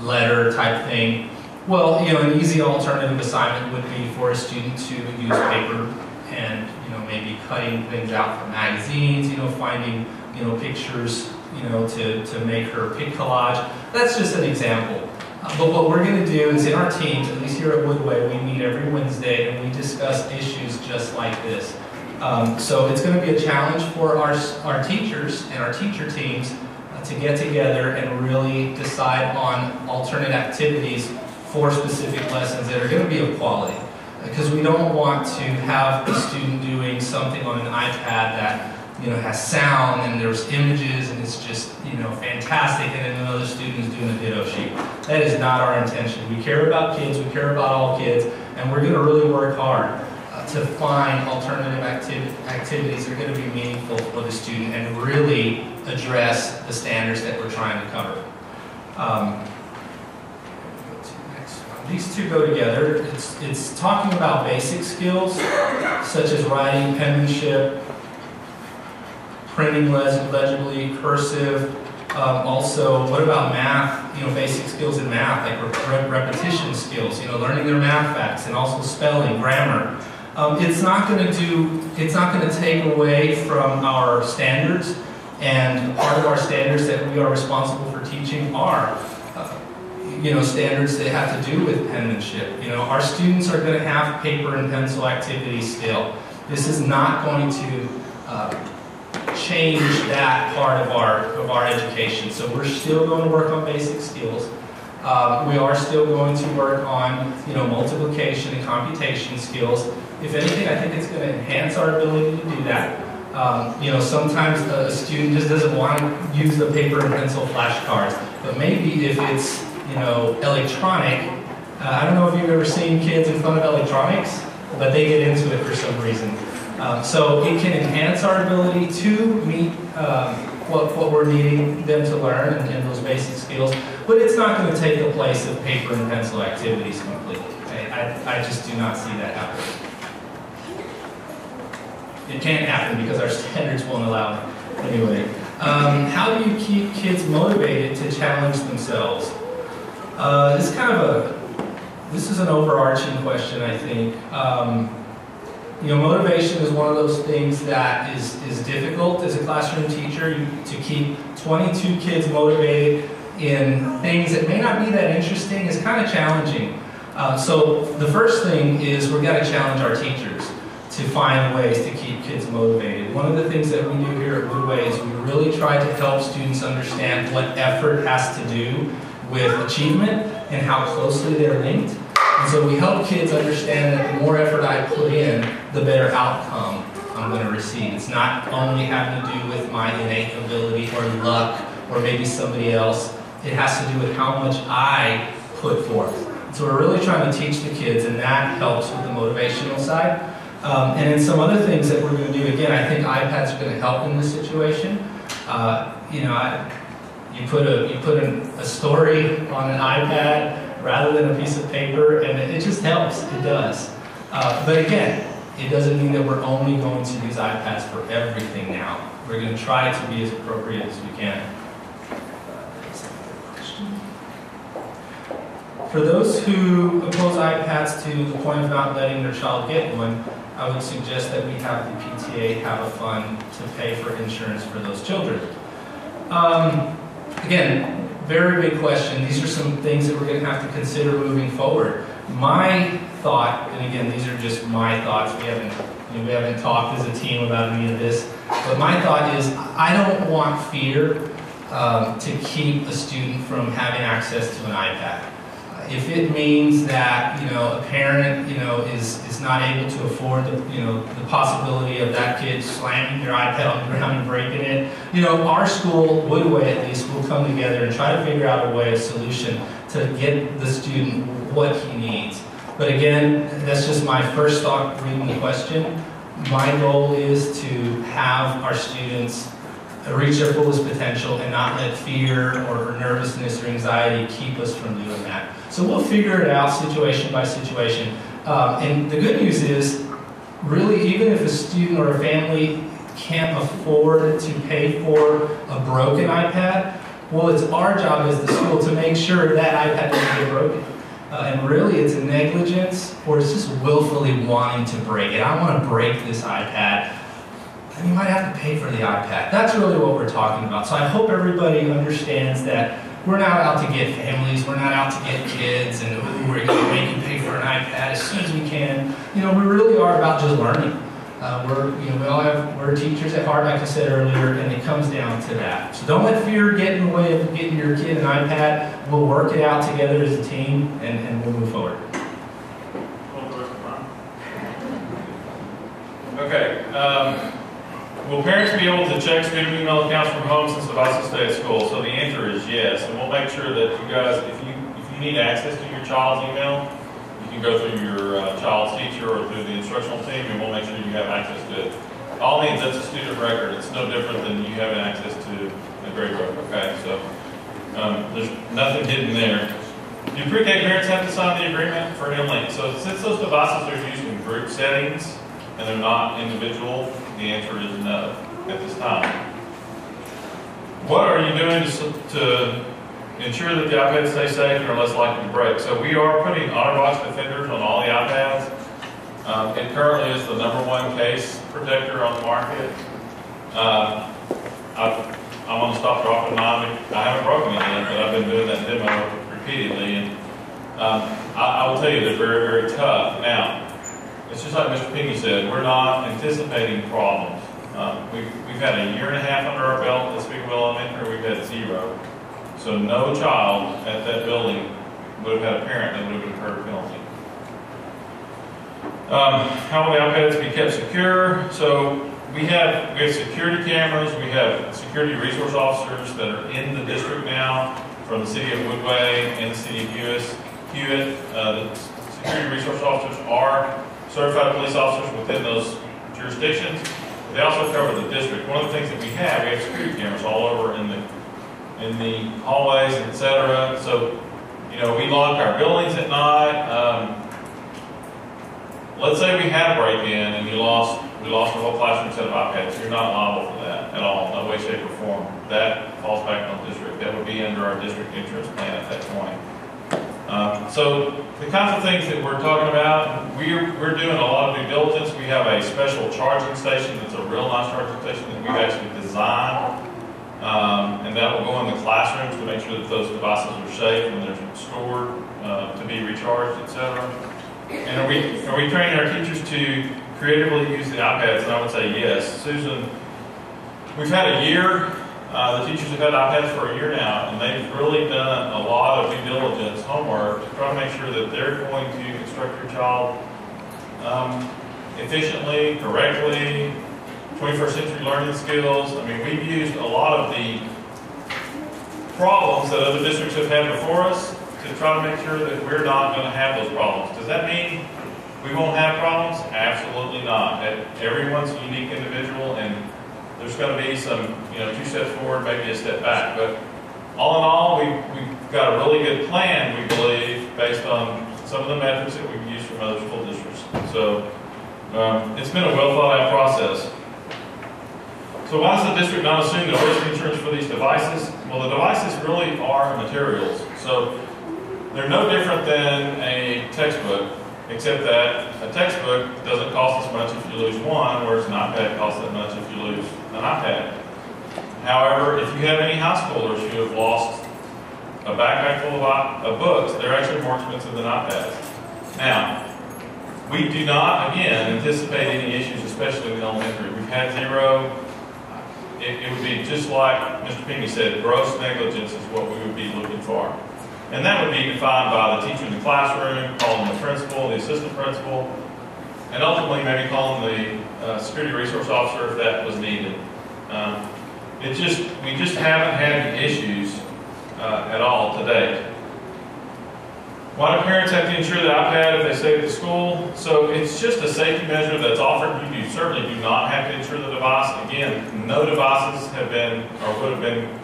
letter type thing. Well, you know, an easy alternative assignment would be for a student to use paper and, you know, maybe cutting things out from magazines, you know, finding, you know, pictures, you know, to, to make her pick collage. That's just an example. But what we're going to do is in our teams, at least here at Woodway, we meet every Wednesday and we discuss issues just like this. Um, so it's going to be a challenge for our, our teachers and our teacher teams uh, to get together and really decide on alternate activities for specific lessons that are going to be of quality. Because we don't want to have a student doing something on an iPad that you know has sound and there's images and it's just you know fantastic, and then another student is doing a ditto sheet. That is not our intention. We care about kids. We care about all kids, and we're going to really work hard uh, to find alternative activ- activities that are going to be meaningful for the student and really address the standards that we're trying to cover. Um. These two go together. It's, it's talking about basic skills such as writing, penmanship, printing leg- legibly, cursive. Um, also, what about math? You know, basic skills in math, like re- repetition skills. You know, learning their math facts, and also spelling, grammar. Um, it's not going to do. It's not going to take away from our standards, and part of our standards that we are responsible for teaching are, uh, you know, standards that have to do with penmanship. You know, our students are going to have paper and pencil activities still. This is not going to uh, change that part of our of our education. So we're still going to work on basic skills. Um, we are still going to work on you know multiplication and computation skills. If anything, I think it's going to enhance our ability to do that. Um, you know, sometimes a, a student just doesn't want to use the paper and pencil flashcards, but maybe if it's you know electronic. Uh, I don't know if you've ever seen kids in front of electronics, but they get into it for some reason. Um, so it can enhance our ability to meet um, what, what we're needing them to learn and, those basic skills, but it's not going to take the place of paper and pencil activities completely. I, I, I just do not see that happening. It can't happen because our standards won't allow it. Anyway, um, how do you keep kids motivated to challenge themselves? Uh, this is kind of a this is an overarching question, I think. Um, you know, motivation is one of those things that is, is difficult as a classroom teacher you, to keep 22 kids motivated in things that may not be that interesting is kind of challenging. Uh, so the first thing is we've got to challenge our teachers to find ways to keep kids motivated. One of the things that we do here at Woodway is we really try to help students understand what effort has to do with achievement and how closely they're linked. And so we help kids understand that the more effort I put in, the better outcome I'm going to receive. It's not only having to do with my innate ability or luck or maybe somebody else. It has to do with how much I put forth. So we're really trying to teach the kids, and that helps with the motivational side. Um, and then some other things that we're going to do, again, I think iPads are going to help in this situation. Uh, you know, I, you put a you put an, a story on an iPad rather than a piece of paper, and it, just helps. It does. Uh, but again, it doesn't mean that we're only going to use iPads for everything now. We're going to try to be as appropriate as we can. For those who oppose iPads to the point of not letting their child get one, I would suggest that we have the PTA have a fund to pay for insurance for those children. Um, again, very big question. These are some things that we're going to have to consider moving forward. My thought, and again, these are just my thoughts. We haven't, you know, we haven't talked as a team about any of this. But my thought is, I don't want fear um, to keep a student from having access to an iPad. If it means that you know a parent you know is is not able to afford the you know the possibility of that kid slamming their iPad on the ground and breaking it, you know our school, Woodway at least, will come together and try to figure out a way, a solution to get the student what he needs. But again, that's just my first thought reading the question. My goal is to have our students reach their fullest potential and not let fear or nervousness or anxiety keep us from doing that. So we'll figure it out situation by situation. Um, and the good news is, really, even if a student or a family can't afford to pay for a broken iPad, well, it's our job as the school to make sure that iPad doesn't get broken. Uh, and really, it's negligence or it's just willfully wanting to break it. I want to break this iPad. And you might have to pay for the iPad. That's really what we're talking about. So I hope everybody understands that we're not out to get families, we're not out to get kids, and we're going to make you pay for an iPad as soon as we can. You know, we really are about just learning. Uh, we're, you know, we all have, we're teachers at heart, like I said earlier, and it comes down to that. So don't let fear get in the way of getting your kid an iPad. We'll work it out together as a team, and, and we'll move forward. Okay, um, will parents be able to check student email accounts from home since devices stay at school? So the answer is yes, and we'll make sure that you guys, if you, if you need access to your child's email, you can go through your uh, child's teacher or through the instructional team, and we'll make sure you have access to it. All means that's a student record. It's no different than you having access to a grade book, okay? So, um, there's nothing hidden there. Do pre-K parents have to sign the agreement for MLink? So since those devices are used in group settings and they're not individual, the answer is no at this time. What are you doing to, to ensure that the iPads stay safe and are less likely to break? So we are putting OtterBox defenders on all the iPads. Um, it currently is the number one case protector on the market. Um, I, I'm gonna stop dropping mine. I haven't broken it yet, but I've been doing that demo repeatedly, and um, I, I will tell you they're very, very tough. Now, it's just like Mr. Penny said, we're not anticipating problems. Um, we've, we've had a year and a half under our belt at Speegleville Elementary, we've had zero. So no child at that building would have had a parent that would have incurred a penalty. Um, how will the iPads be kept secure? So we have, we have security cameras, we have security resource officers that are in the district now from the city of Woodway and the city of. Hewitt, uh, the security resource officers are certified police officers within those jurisdictions. They also cover the district. One of the things that we have, we have security cameras all over in the, in the hallways, et cetera. So, you know, we lock our buildings at night. Um, let's say we had a break-in and you lost, we lost a whole classroom set of iPads. You're not liable for that at all, no way, shape, or form. That falls back on the district. That would be under our district insurance plan at that point. Um, so the kinds of things that we're talking about, we're, we're doing a lot of due diligence. We have a special charging station that's a real nice charging station that we've actually designed. Um, and that will go in the classrooms to make sure that those devices are safe when they're stored, uh, to be recharged, etc. And are we, are we training our teachers to creatively use the iPads? And I would say yes. Susan, we've had a year, uh, the teachers have had iPads for a year now, and they've really done a lot of due diligence, homework, to try to make sure that they're going to instruct your child um, efficiently, correctly, 21st century learning skills. I mean, we've used a lot of the problems that other districts have had before us to try to make sure that we're not going to have those problems. Does that mean we won't have problems? Absolutely not. Everyone's a unique individual, and there's going to be some, you know, two steps forward, maybe a step back. But all in all, we, we've got a really good plan, we believe, based on some of the methods that we've used from other school districts. So um, it's been a well thought out process. So why does the district not assume the risk insurance for these devices? Well, the devices really are materials. So they're no different than a textbook, except that a textbook doesn't cost as much if you lose one, whereas an iPad costs that much if you lose iPad. However, if you have any high schoolers who have lost a backpack full of, of books, they're actually more expensive than iPads. Now, we do not, again, anticipate any issues, especially in elementary. We've had zero. It, it would be just like Mr. Penny said, gross negligence is what we would be looking for. And that would be defined by the teacher in the classroom, calling the principal, the assistant principal, and ultimately maybe calling the uh, security resource officer if that was needed. Um, it just, we just haven't had any issues uh, at all to date. Why do parents have to insure the iPad if they stay at the school? So it's just a safety measure that's offered. You certainly do not have to insure the device. Again, no devices have been, or would have been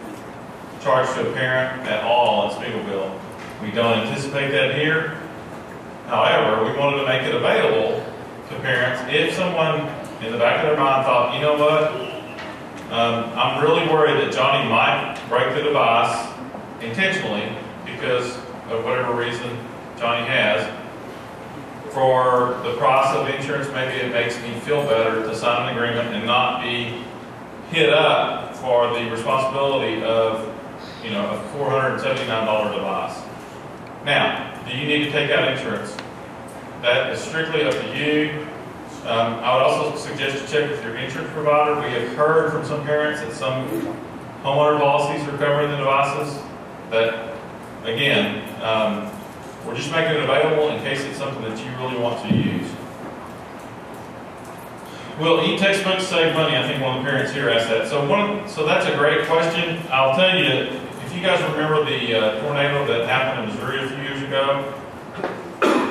charged to a parent at all in Speegleville. We don't anticipate that here. However, we wanted to make it available to parents if someone in the back of their mind thought, you know what? Um, I'm really worried that Johnny might break the device intentionally because of whatever reason Johnny has. For the price of insurance, maybe it makes me feel better to sign an agreement and not be hit up for the responsibility of, you know, a four hundred and seventy-nine dollar device. Now, do you need to take out insurance? That is strictly up to you. Um, I would also suggest to check with your insurance provider. We have heard from some parents that some homeowner policies are covering the devices. That, again, um, we're just making it available in case it's something that you really want to use. Will e-textbooks save money? I think one of the parents here asked that. So one, so that's a great question. I'll tell you, if you guys remember the uh, tornado that happened in Missouri a few years ago,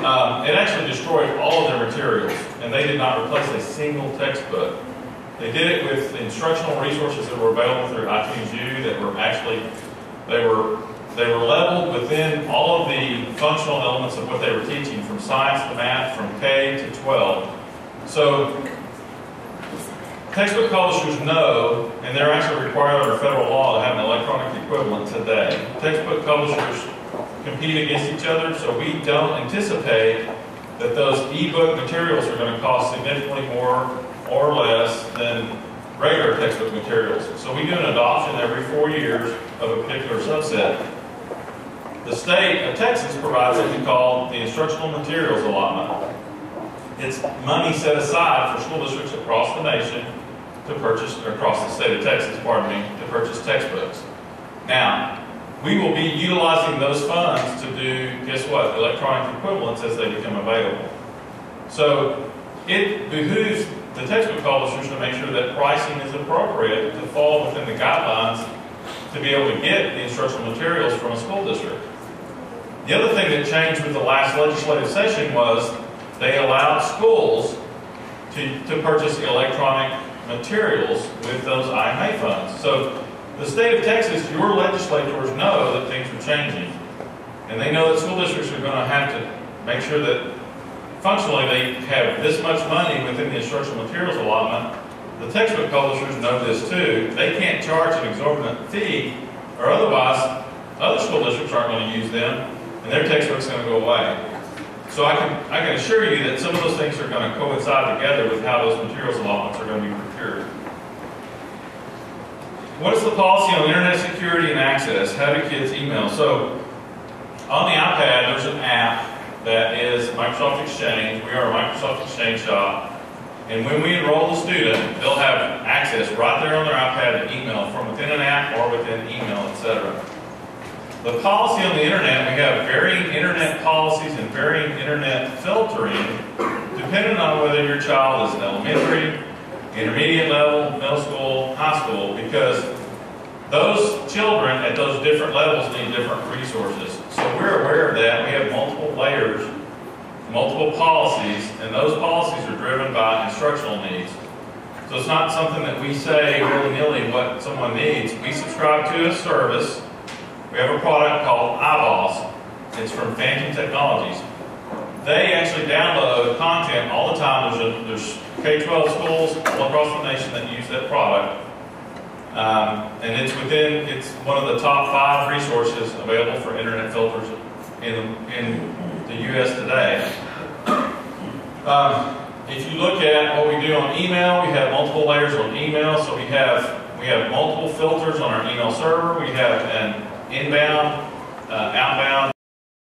um, it actually destroyed all of their materials, and they did not replace a single textbook. They did it with instructional resources that were available through iTunes U that were actually, they were, they were leveled within all of the functional elements of what they were teaching, from science to math, from K to 12. So textbook publishers know, and they're actually required under federal law to have an electronic equivalent today. Textbook publishers compete against each other, so we don't anticipate that those ebook materials are going to cost significantly more or less than regular textbook materials. So we do an adoption every four years of a particular subset. The state of Texas provides something called the instructional materials allotment. It's money set aside for school districts across the nation to purchase, across the state of Texas, pardon me, to purchase textbooks. Now, we will be utilizing those funds to do, guess what, electronic equivalents as they become available. So it behooves the textbook publishers to make sure that pricing is appropriate to fall within the guidelines to be able to get the instructional materials from a school district. The other thing that changed with the last legislative session was they allowed schools to, to purchase electronic materials with those IMA funds. So the state of Texas, your legislators know that things are changing. And they know that school districts are going to have to make sure that functionally they have this much money within the instructional materials allotment. The textbook publishers know this too. They can't charge an exorbitant fee or otherwise other school districts aren't going to use them and their textbook's are going to go away. So I can, I can assure you that some of those things are going to coincide together with how those materials allotments are going to be procured. What is the policy on internet security and access? How do kids email? So on the iPad, there's an app that is Microsoft Exchange. We are a Microsoft Exchange shop. And when we enroll the student, they'll have access right there on their iPad to email from within an app or within email, etc. The policy on the internet, we have varying internet policies and varying internet filtering depending on whether your child is in elementary, intermediate level, middle school, high school, because those children at those different levels need different resources. So we're aware of that. We have multiple layers, multiple policies, and those policies are driven by instructional needs. So it's not something that we say willy-nilly what someone needs. We subscribe to a service. We have a product called iBoss. It's from Phantom Technologies. They actually download content all the time. There's, a, there's K-12 schools all across the nation that use that product. Um, and it's within, it's one of the top five resources available for internet filters in, in the U.S. today. Um, if you look at what we do on email, we have multiple layers on email. So we have we have multiple filters on our email server. We have an inbound, uh, outbound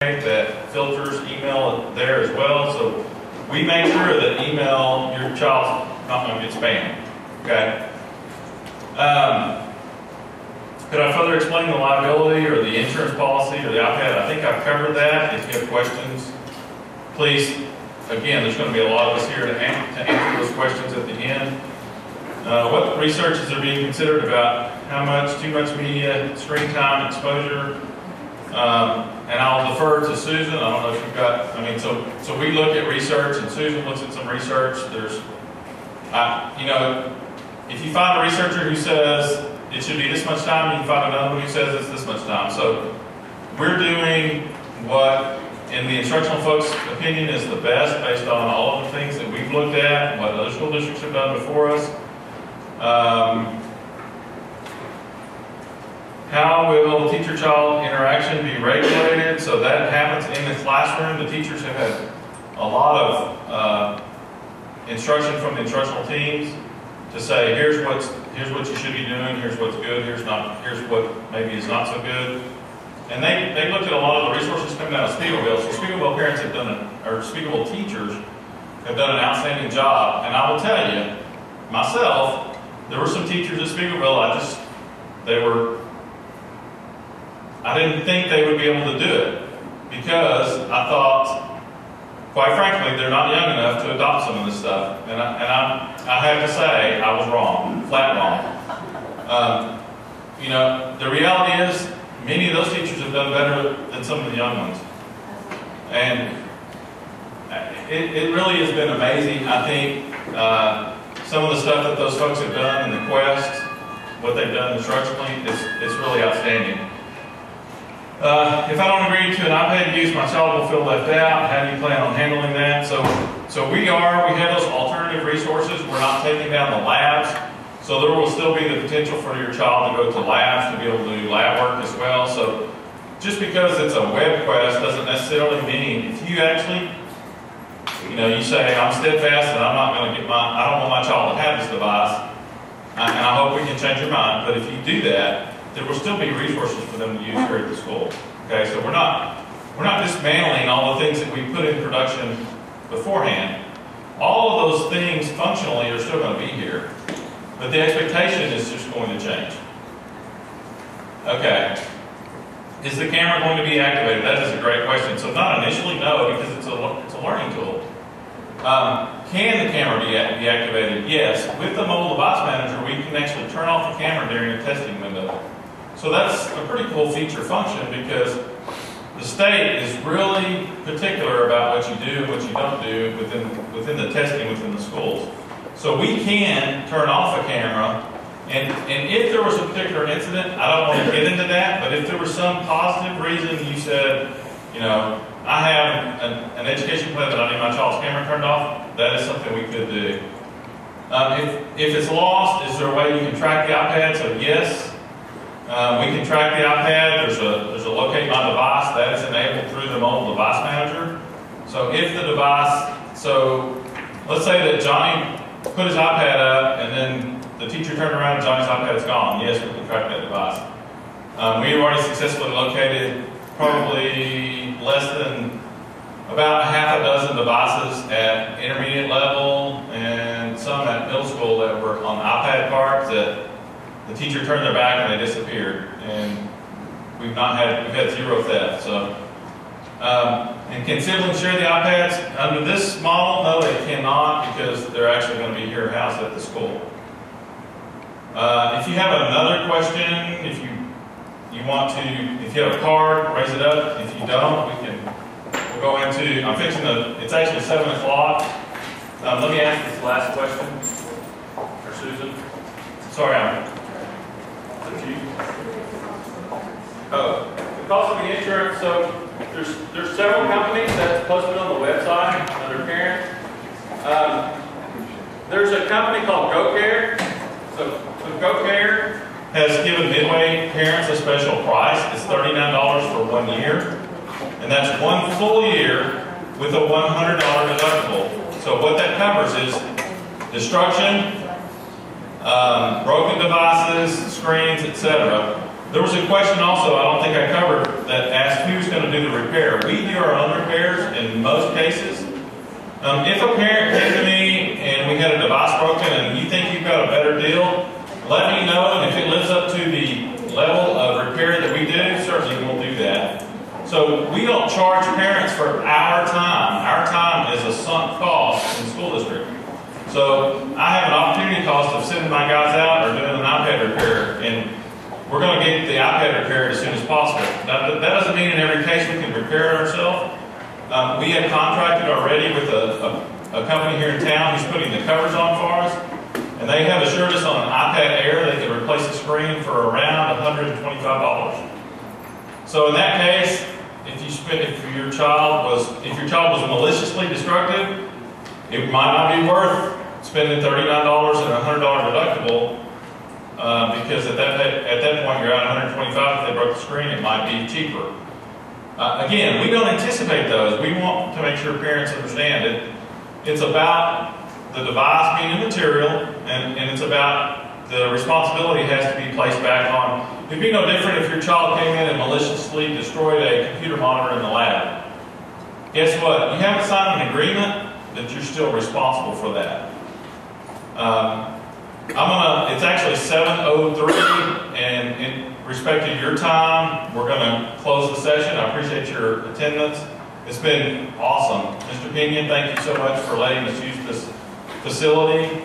that filters email there as well. So we make sure that email your child's not going to get spam. Okay. Um, could I further explain the liability or the insurance policy or the iPad? I think I've covered that. If you have questions, please, again, there's going to be a lot of us here to, an- to answer those questions at the end. Uh, what researches are being considered about how much, too much media, screen time, exposure? Um, and I'll defer to Susan. I don't know if you've got, I mean, so, so we look at research and Susan looks at some research. There's, I, you know, if you find a researcher who says it should be this much time, you can find another one who says it's this much time. So we're doing what, in the instructional folks' opinion, is the best based on all of the things that we've looked at, what other school districts have done before us. Um, how will teacher-child interaction be regulated? So that happens in the classroom. The teachers have had a lot of uh, instruction from the instructional teams to say, here's what's, here's what you should be doing, here's what's good, here's not, here's what maybe is not so good. And they, they looked at a lot of the resources coming out of Speegleville. So Speegleville parents have done, a, or Speegleville teachers have done an outstanding job. And I will tell you, myself, there were some teachers at Speegleville, I just, they were, I didn't think they would be able to do it because I thought, quite frankly, they're not young enough to adopt some of this stuff. And I, and I, I have to say, I was wrong, flat wrong. Um, you know, the reality is, many of those teachers have done better than some of the young ones. And it, it really has been amazing. I think uh, some of the stuff that those folks have done in the Quest, what they've done instructionally, is, is really outstanding. Uh, if I don't agree to an iPad use, my child will feel left out. How do you plan on handling that? So, so we are, we have those alternative resources. We're not taking down the labs. So there will still be the potential for your child to go to labs to be able to do lab work as well. So just because it's a web quest doesn't necessarily mean if you actually, you know, you say, I'm steadfast and I'm not going to get my, I don't want my child to have this device, and I hope we can change your mind, but if you do that, there will still be resources for them to use here at the school. Okay, so we're not, we're not dismantling all the things that we put in production beforehand. All of those things functionally are still going to be here, but the expectation is just going to change. Okay. Is the camera going to be activated? That is a great question. So not initially, no, because it's a, it's a learning tool. Um, can the camera be, be activated? Yes. With the mobile device manager, we can actually turn off the camera during a testing window. So that's a pretty cool feature function because the state is really particular about what you do and what you don't do within, within the testing within the schools. So we can turn off a camera and, and if there was a particular incident, I don't want to get into that, but if there was some positive reason you said, you know, I have an, an education plan that I need my child's camera turned off, that is something we could do. Um, if, if it's lost, is there a way you can track the iPad? So yes, um, we can track the iPad. There's a, there's a locate my device that is enabled through the mobile device manager. So if the device, so let's say that Johnny put his iPad up and then the teacher turned around and Johnny's iPad is gone. Yes, we can track that device. Um, we have already successfully located probably less than about a half a dozen devices at intermediate level and some at middle school that were on iPad cards that the teacher turned their back and they disappeared. And we've not had, we've had zero theft. So, um, and can siblings share the iPads? Under this model, no, they cannot because they're actually going to be here housed at the school. Uh, if you have another question, if you you want to, if you have a card, raise it up. If you don't, we can. We'll go into. I'm fixing the. It's actually seven o'clock. Um, let me ask this last question, or Susan. Sorry, I'm. Oh, the cost of the insurance. So there's there's several companies that's posted on the website under parent. Um, there's a company called GoCare. So, so GoCare has given Midway parents a special price. It's $39 for one year. And that's one full year with a $100 deductible. So what that covers is destruction, um, broken devices, screens, etc. There was a question also, I don't think I covered, that asked who's going to do the repair. We do our own repairs in most cases. Um, if a parent came to me and we had a device broken and you think you've got a better deal, let me know. And if it lives up to the level of repair that we do, certainly we'll do that. So we don't charge parents for our time. Our time is a sunk cost in the school district. So sending my guys out or doing an iPad repair, and we're going to get the iPad repaired as soon as possible. Now, that doesn't mean in every case we can repair it ourselves. Um, we have contracted already with a, a, a, company here in town who's putting the covers on for us, and they have assured us on an iPad Air they can replace the screen for around $125. So in that case, if you spend, if your child was, if your child was maliciously destructive, it might not be worth spending $39 and a $100 deductible uh, because at that at that point you're at 125. If they broke the screen, it might be cheaper. Uh, again, we don't anticipate those. We want to make sure parents understand it. It's about the device being immaterial, and, and it's about the responsibility has to be placed back on. It'd be no different if your child came in and maliciously destroyed a computer monitor in the lab. Guess what? You haven't signed an agreement that you're still responsible for that. Um, I'm gonna. It's actually 7:03, and in respect to your time, we're gonna close the session. I appreciate your attendance. It's been awesome, Mr. Pinion. Thank you so much for letting us use this facility.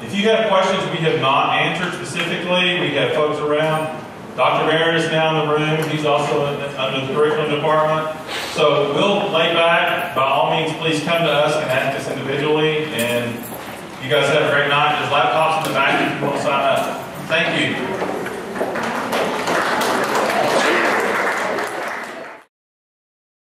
If you have questions we have not answered specifically, we have folks around. Dr. Barrett is now in the room. He's also under the curriculum department. So we'll lay back. By all means, please come to us and ask us individually. And you guys have a great night. There's laptops in the back if you want to sign up. Thank you.